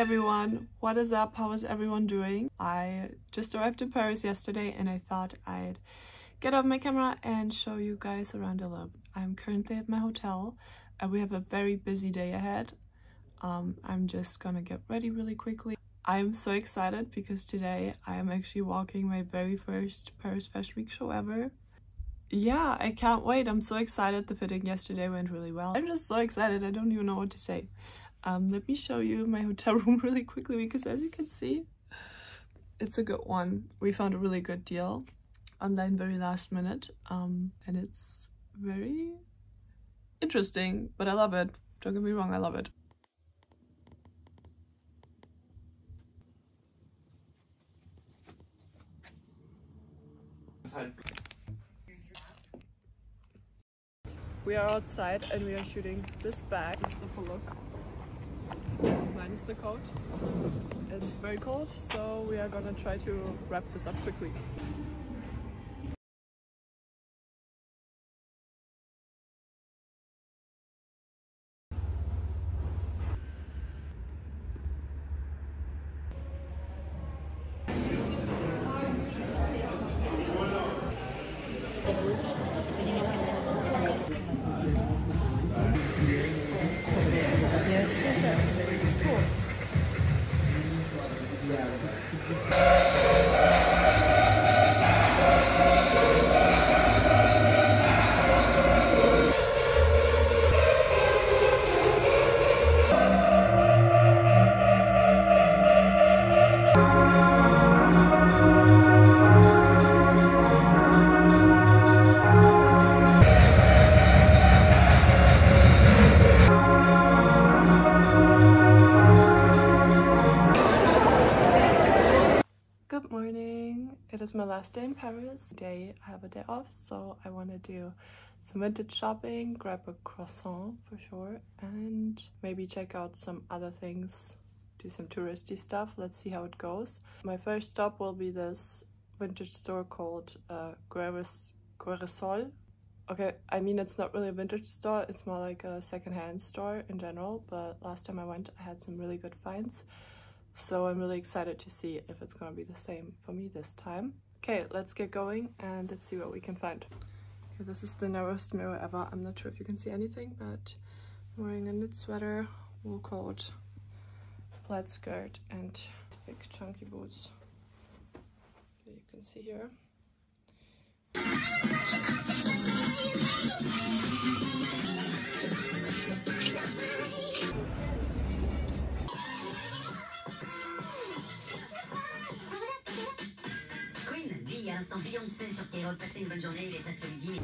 everyone, what is up? How is everyone doing? I just arrived in Paris yesterday and I thought I'd get off my camera and show you guys around a little. I'm currently at my hotel and we have a very busy day ahead. Um, I'm just gonna get ready really quickly. I'm so excited because today I am actually walking my very first Paris Fashion Week show ever. Yeah, I can't wait. I'm so excited. The fitting yesterday went really well. I'm just so excited. I don't even know what to say. Um, let me show you my hotel room really quickly because as you can see, it's a good one. We found a really good deal online very last minute um, and it's very interesting, but I love it. Don't get me wrong, I love it. We are outside and we are shooting this bag. This is the full look the coat. It's very cold, so we are gonna try to wrap this up quickly. Good is my last day in Paris. Today I have a day off, so I want to do some vintage shopping, grab a croissant for sure, and maybe check out some other things, do some touristy stuff. Let's see how it goes. My first stop will be this vintage store called uh, Guerrisol. Okay, I mean it's not really a vintage store, it's more like a secondhand store in general, but last time I went I had some really good finds. So I'm really excited to see if it's gonna be the same for me this time. Okay, let's get going and let's see what we can find. Okay, this is the narrowest mirror ever. I'm not sure if you can see anything, but I'm wearing a knit sweater, wool coat, plaid skirt, and big chunky boots. Okay, you can see here. L'instant Beyoncé sur Skyrock. Passez une bonne journée, il est presque midi.